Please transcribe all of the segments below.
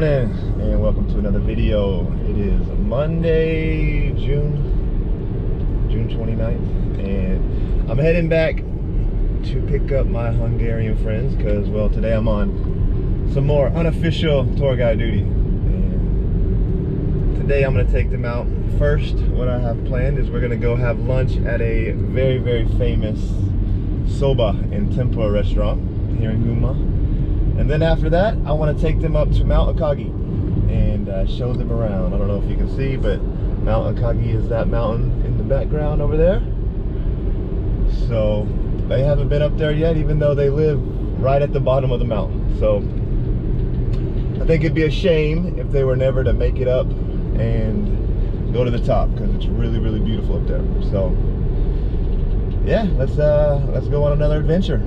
morning and welcome to another video. It is Monday, June June 29th and I'm heading back to pick up my Hungarian friends because well today I'm on some more unofficial tour guide duty. And today I'm gonna take them out. First, what I have planned is we're gonna go have lunch at a very, very famous soba and tempura restaurant here in Gunma. Then after that, I want to take them up to Mount Akagi and uh, show them around. I don't know if you can see, but Mount Akagi is that mountain in the background over there. So they haven't been up there yet, even though they live right at the bottom of the mountain. So I think it'd be a shame if they were never to make it up and go to the top because it's really, really beautiful up there. So yeah, let's uh, let's go on another adventure.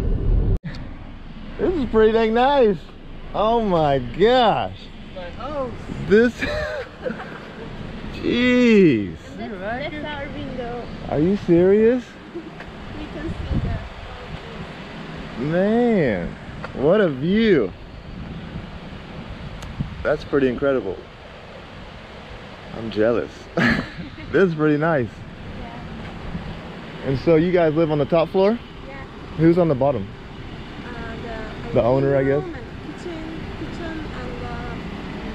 This is pretty dang nice. Oh my gosh. My house. This. Jeez. That's our window. Are you serious? We can see the Man, what a view. That's pretty incredible. I'm jealous. this is pretty nice. yeah. And so you guys live on the top floor? Yeah. Who's on the bottom? Uh, the The owner, I guess? Kitchen, kitchen and the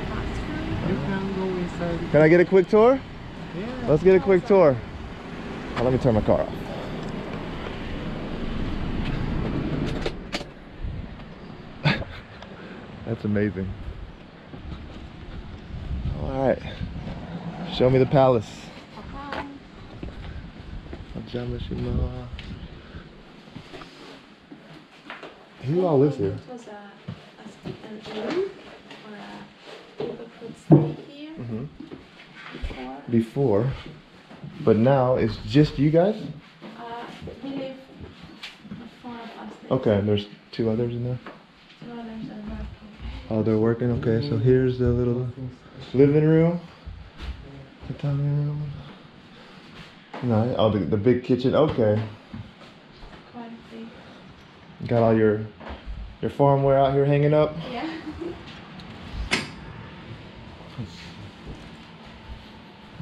bathroom. You can go inside. Can I get a quick tour? Yeah. Let's get a quick tour. Oh, let me turn my car off. That's amazing. All right. Show me the palace. Okay. Ojamashima. Who all lives here? It was a, a, an inn or a could stay here hmm before. Before, but now it's just you guys? Uh, we live four of us. Okay, and there's two others in there? Two others are working. Oh, they're working. Okay, so here's the little living room, tatami room. No, oh, the, the big kitchen. Okay, Quite big. got all your your farmware out here hanging up. Yeah.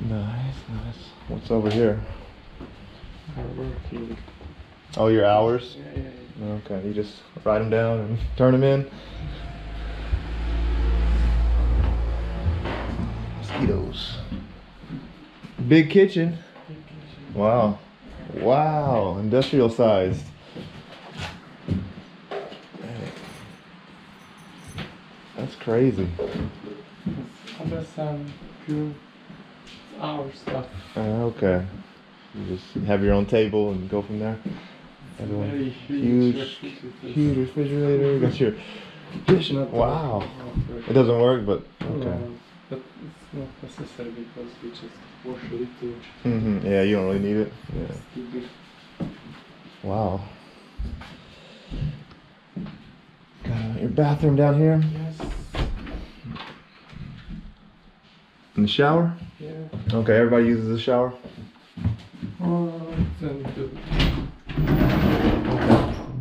Nice, nice. What's over here? I'm. Oh, your hours. Yeah, yeah, yeah. Okay, you just write them down and turn them in. Mosquitoes. Big kitchen. Wow. Wow, industrial sized. That's crazy. Some pure our stuff. Uh, okay. You just have your own table and go from there. Everyone- huge, huge, Huge refrigerator. Got your dish. Not Wow. It doesn't work, but okay. but it's not necessary because we just wash a little. hmm Yeah, you don't really need it. Yeah. Wow. Got your bathroom down here. Yes. In the shower. Yeah. Okay, everybody uses the shower. Oh, and the.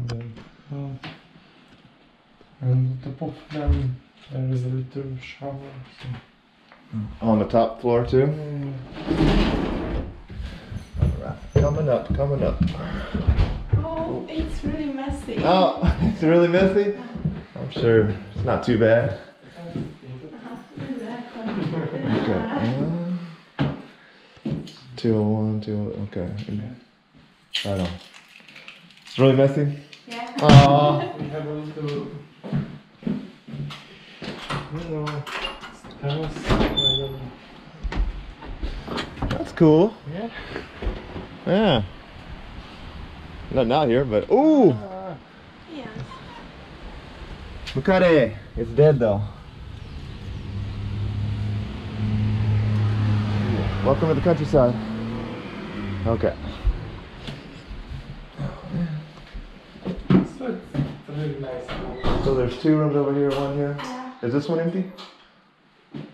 Then, uh, and the top of them there is a little shower. So. On the top floor too. Yeah. Alright, coming up, coming up. Oh, it's really messy. Oh, it's really messy. I'm sure it's not too bad. Okay. uh, 201, 201, okay. Right on. It's really messy. Yeah. Aww. We have a little. You know, terrace. I don't know. That's cool. Yeah. Yeah. Nothing out here, but ooh, Ah, Yeah. Mukade. It's dead though. Welcome to the countryside. Okay. so it's really nice. So there's two rooms over here, one here. Yeah. Is this one empty?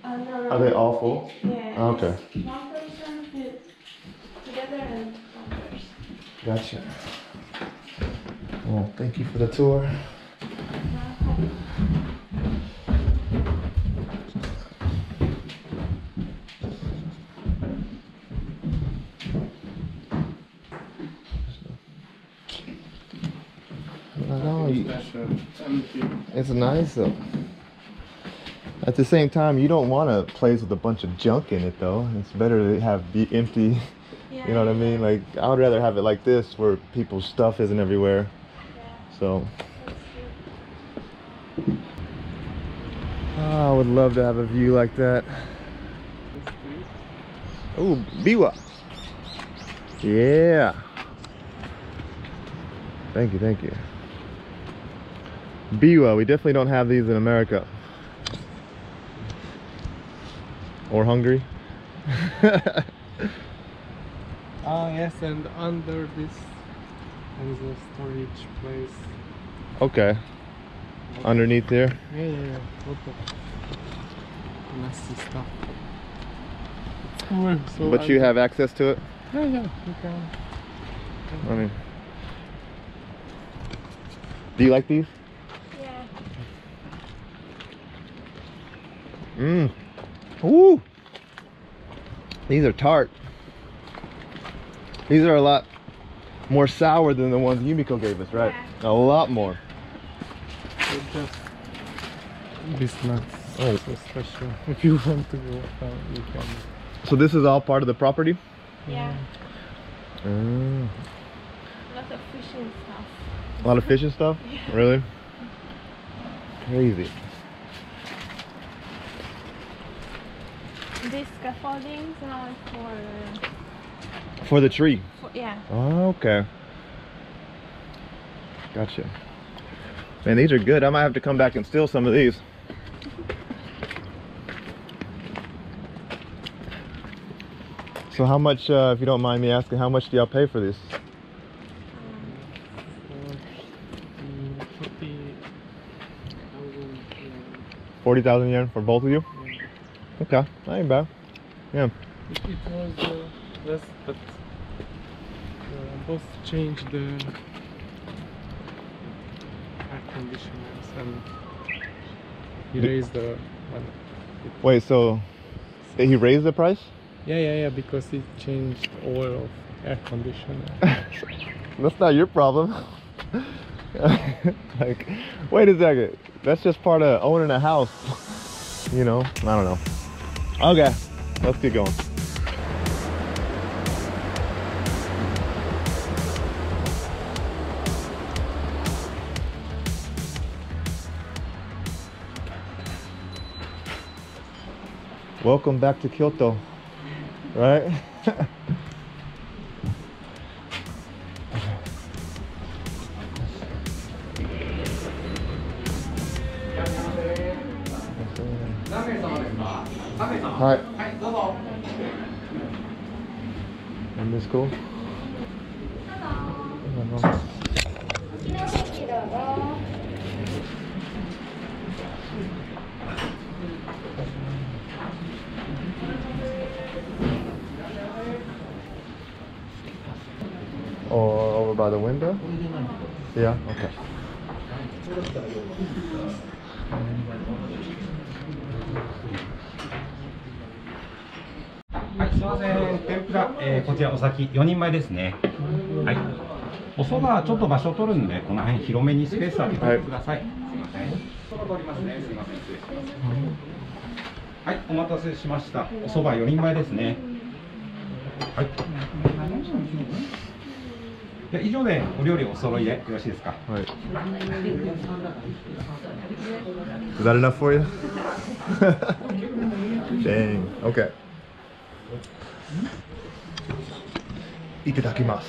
Uh, no, no. Are they all full? Yeah. Okay. One person with together and one person. Gotcha. Well, thank you for the tour. empty. Special. Empty. It's nice though. At the same time, you don't want a place with a bunch of junk in it though. It's better to have be empty. Yeah, You know what I mean? Like I would rather have it like this where people's stuff isn't everywhere. Yeah, So oh, I would love to have a view like that. Oh, Biwa. Yeah. Thank you, thank you. Biwa, we definitely don't have these in America. Or Hungary. Ah, yes, and under this there is a storage place. okay. Underneath there. Yeah, yeah, yeah. Lot of nasty stuff. Cool. So But you have access to it? Yeah, yeah, you can. I mean. Do you like these? Yeah. Mmm. Ooh. These are tart. These are a lot more sour than the ones Yumiko gave us, right? A lot more. So just this nuts. Oh. So special. If you want to go down, you can. So this is all part of the property? Yeah. Mm. A lot of fishing stuff. A lot of fish and stuff? Yeah. Really? Crazy. These scaffoldings are for, For the tree. for yeah. Oh, okay. Gotcha. Man, these are good. I might have to come back and steal some of these. So how much, uh, if you don't mind me asking, how much do y'all pay for this? Um, For 40,000 40,000 yen for both of you? Okay, that ain't bad. Yeah. It, it was uh, less, but uh, both changed the air conditioners and he Did- raised the. Wait, so he raised the price? Yeah, yeah, yeah, because he changed oil of air conditioner. That's not your problem. like, wait a second. That's just part of owning a house. You know, I don't know. Okay, let's get going. Welcome back to Kyoto, right? in this school. Hello. Or over by the window? Yeah, okay. すいません。天ぷら、えーこちらお先4人前ですね。はい。お蕎麦はちょっと場所取るんで、この辺広めにスペース空けてください。すみません。蕎麦取りますね。すみません。失礼します。はい、お待たせしました。お蕎麦4人前ですね。はい。で以上でお料理お揃いでよろしいですか？Right. Is that enough for you? Dang. Okay. Itadakimasu.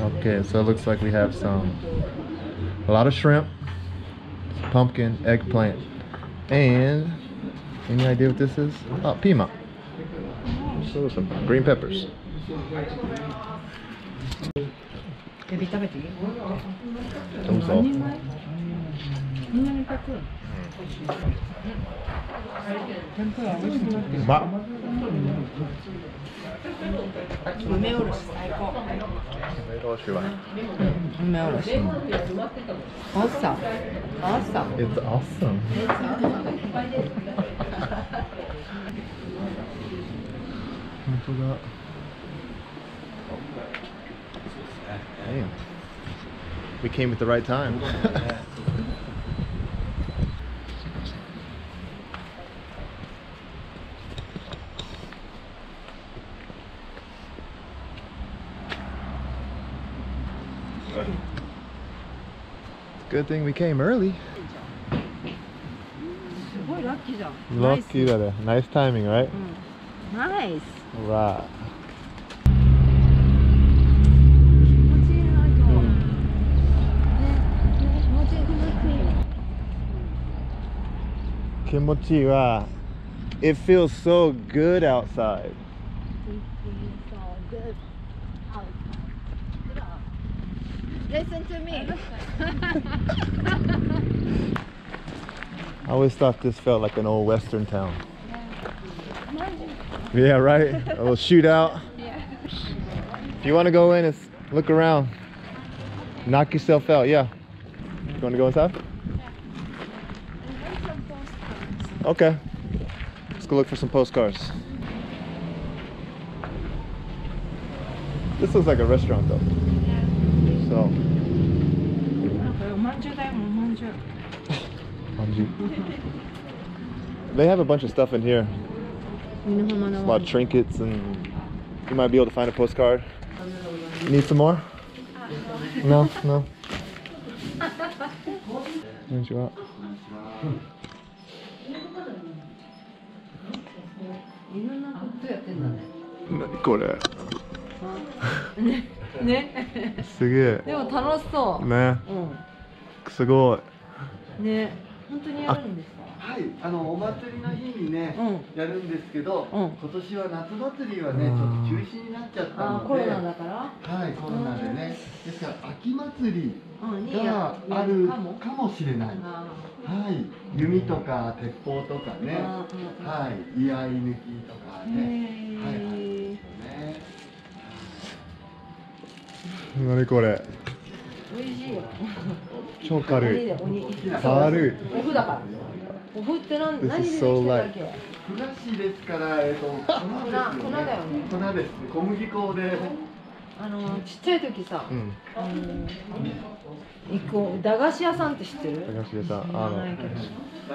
Okay, so it looks like we have some, a lot of shrimp, pumpkin, eggplant, and any idea what this is? Oh, pima. So some green peppers. エビ食べていい Tomato. そ んなに炊く天ぷら美味しくなってる Ma. 梅おろし最高梅おろし朝朝 It's awesome. Damn. we came at the right time. Good thing we came early. Lucky nice. that. Nice timing, right? Mm. Nice. Right. Kimochi wa it feels so good outside. Listen to me I always thought this felt like an old western town. Yeah, right? A little shootout. Yeah. If you want to go in and s- look around, knock yourself out. Yeah. You want to go inside? Yeah. Okay. Let's go look for some postcards. This looks like a restaurant though. So. they have a bunch of stuff in here. A lot of trinkets and you might be able to find a postcard. Need some more? No, no. Where's you. Hmm. ね。すげえ。でも楽しそう。ね。うすごい。んね。本当にやるんですか？はい、あのお祭りの日にね、うん。やるんですけど、うん。今年は夏祭りはね、ちょっと中止になっちゃったので、あコロナだから？はい、コロナでね、ですから秋祭りがや。あるかも。しれない。あはい、弓とか鉄砲とかね、あうんうん。はい、居合抜きとかね、へはい、はい、ーね。何これ？美味しいよ超軽い軽いお麩だからお麩って何何でできてるわ.けふなしですから、えっ、と、粉で。粉だよね粉ですね、小麦粉で。あのちっちゃい時さ、うん。あの行こう駄菓子屋さんって知ってる？高橋さん。知あらないけど。の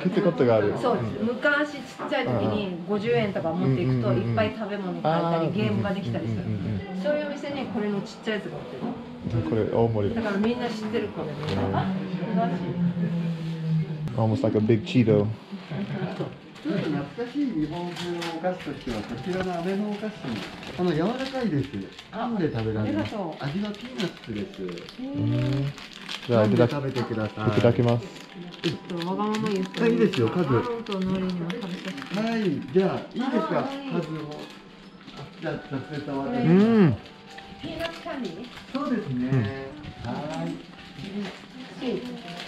聞いたことがある。そう、ん。昔ちっちゃい時に50円とか持っていくとうんうんうんうんいっぱい食べ物買えたりゲームができたりする。うんうんうんそういうお店にこれのちっちゃいやつが売ってるこれ大盛りだ。からみんな知ってるこれ。あ駄菓子 almost like a big Cheeto ちょっと懐かしい日本風のお菓子としてはこちらの飴のお菓子あの柔らかいです。噛んで食べられます。ありがとう。味はピーナッツです。うん。じゃあいただ食べてくださいいただきます。ちょっとわがまま言って。あいいですよ数はいじゃあいいですか？数もじゃあ直接お渡しうん。ピーナッツキャンディーそうですね、はい。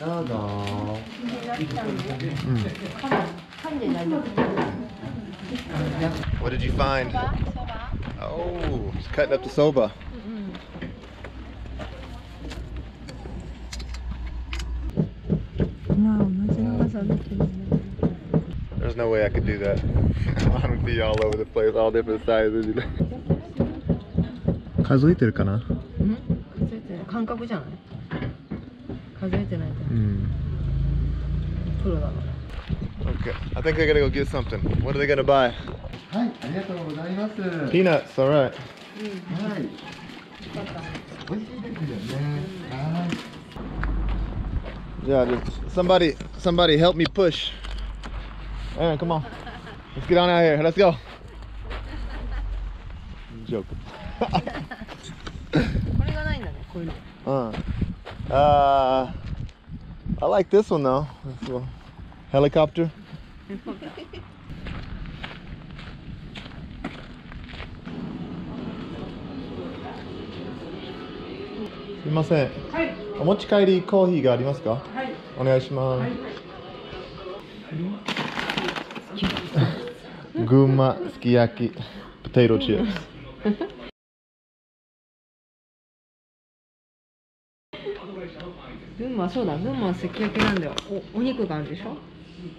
どうぞ。ピーナッツキャンディーうん What did you find? Oh, he's cutting up the soba. まあ同じ長さだけどね There's no way I could do that. I would be all over the place, all different sizes. 数えてるかなうん数えてない感覚じゃない数えてないとうん。プロだから Okay, I think they're gonna go get something. What are they gonna buy? はいありがとうございますはい Peanuts, alright. 美味しいですよねはい Yeah, just somebody, somebody help me push. Aaron, come on. Let's get on out here. Let's go. Joke. これがないんだねこういうの Uh, uh, I like this one though. This one. Helicopter? すみません。お持ち帰りコーヒーがありますか。お願いします。群馬すき焼き、ポテトチップス。群馬そうだ群馬は関焼きなんだよおお肉があるでしょ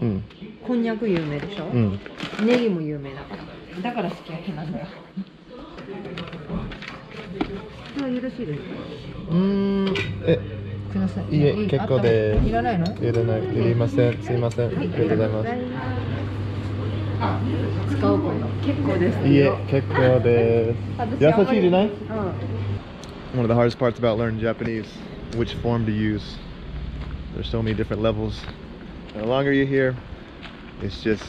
うん。こんにゃく有名でしょ、うん。ネギも有名だからだからすき焼きなんだよはよろしいですかうーん。え、ください。いえ結構でいらないの？いらない、いりません。すいません。ありがとうございます。使うこれ。結構です。いえ、結構です。優しいじゃない？うん。One of the hardest parts about learning Japanese, which form to use. There's so many different levels. And the longer you're here, it's just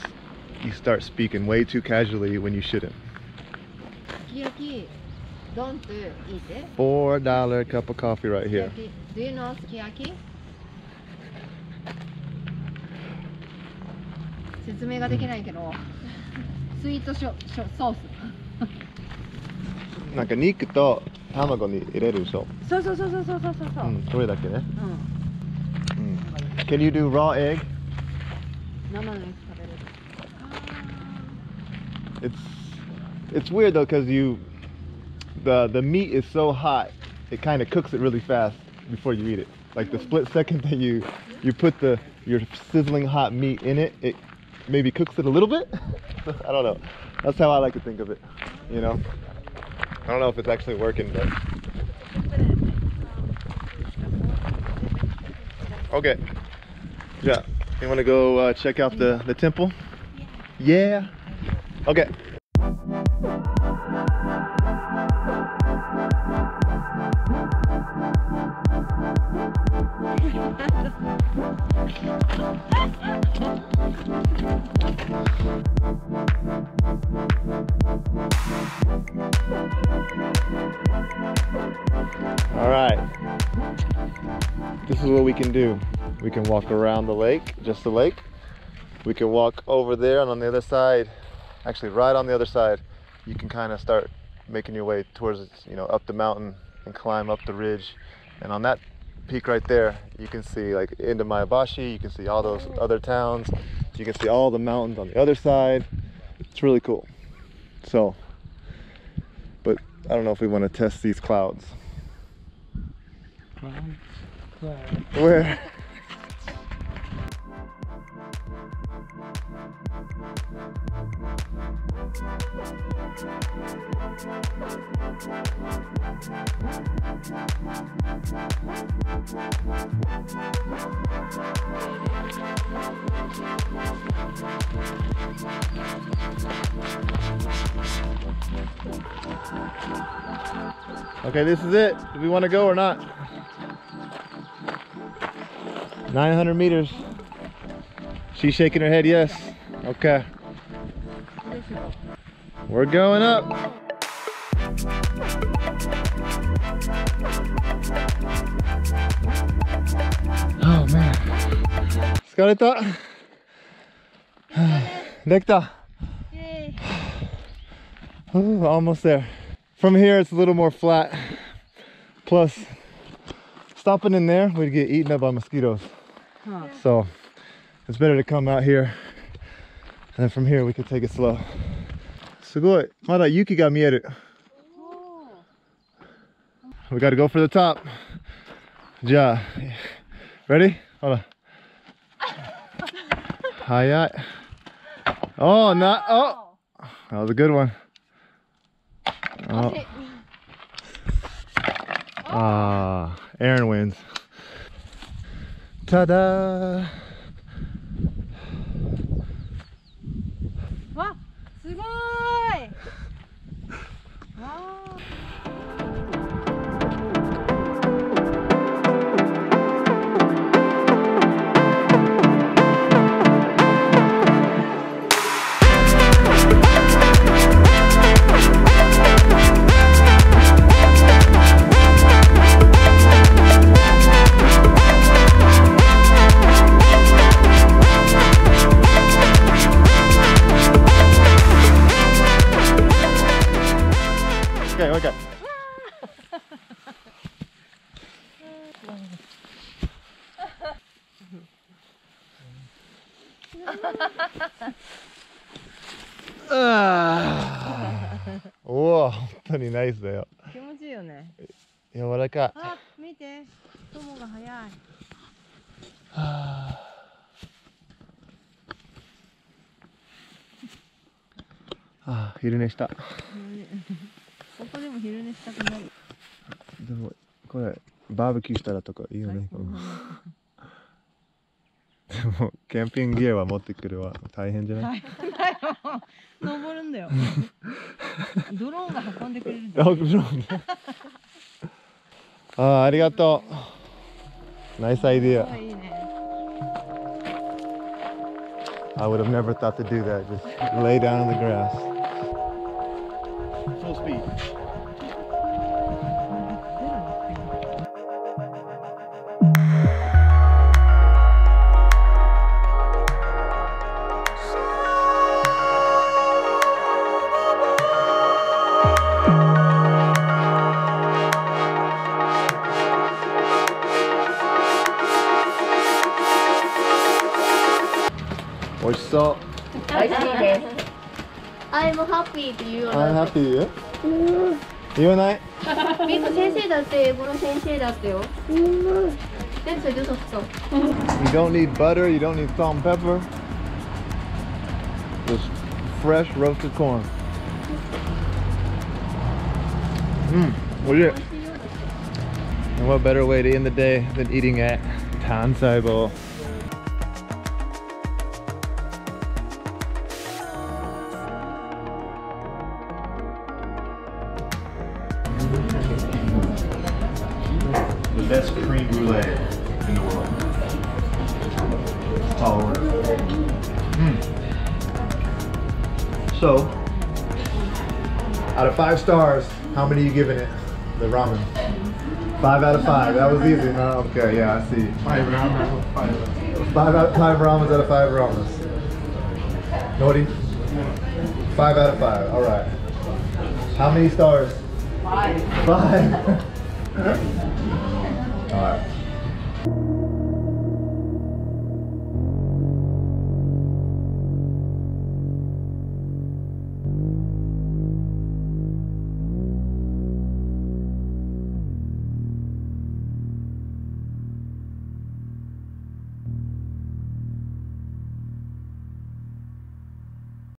you start speaking way too casually when you shouldn't. すき焼き、ドンといいて。 Four dollar cup of coffee right すき here. 焼き。Do you know すき焼き説明ができないけど、スイートショショソース。なんか肉と卵に入れるでしょ。そうそうそうそうそうそうそう。うん、それだけね。うん。うん。Can you do raw egg? 生のやつ食べれる。 It's it's weird though because you the the meat is so hot it kind of cooks it really fast before you eat it like the split second that you you put the your sizzling hot meat in it it maybe cooks it a little bit i don't know that's how i like to think of it you know i don't know if it's actually working but okay yeah you want to go uh, check out the the temple yeah okay All right. This is what we can do. We can walk around the lake, just the lake. We can walk over there and on the other side, actually right on the other side, you can kind of start making your way towards, you know, up the mountain and climb up the ridge. And on that peak right there, you can see like into Maebashi, you can see all those other towns. You can see all the mountains on the other side. It's really cool. So, but I don't know if we want to test these clouds. Clouds? Clouds. Where? Okay, this is it. Do we want to go or not? 900 meters. She's shaking her head yes. Okay. We're going up. Oh man. 疲れた。できた。Ooh, almost there. From here, it's a little more flat. Plus, stopping in there, we'd get eaten up by mosquitoes. So, it's better to come out here. And then from here, we could take it slow. すごい。まだ雪が見える。We gotta go for the top. じゃあ、ready? ほら。早い。Oh, not, oh! That was a good one. Oh. Ah, Aaron wins. Ta-da! おお、本当にナイスだよ。気持ちいいよね柔らかい。あ見て雲が速い あー昼寝した。ここでも昼寝したくなるでも、これ、バーベキューしたらとかいいよね。で も、キャンピングギアは持ってくるわ。大変じゃない、大変だよ。登るんだよ。ドローンが運んでくれるんだよ。あ。あーありがとう。ナイスアイディア。いいね。I would have never thought to do that. Just lay down in the grass. Full speed. You don't need butter, you don't need salt and pepper. Just fresh roasted corn. Mmm, what's it? And what better way to end the day than eating at Tansaibou out of five stars, how many are you giving it? The ramen. Five out of five. That was easy, huh? Okay, yeah, I see. Five ramen, five. Five out five ramens out of five ramens. Nori? Five out of five. All right. How many stars? Five. Five. All right.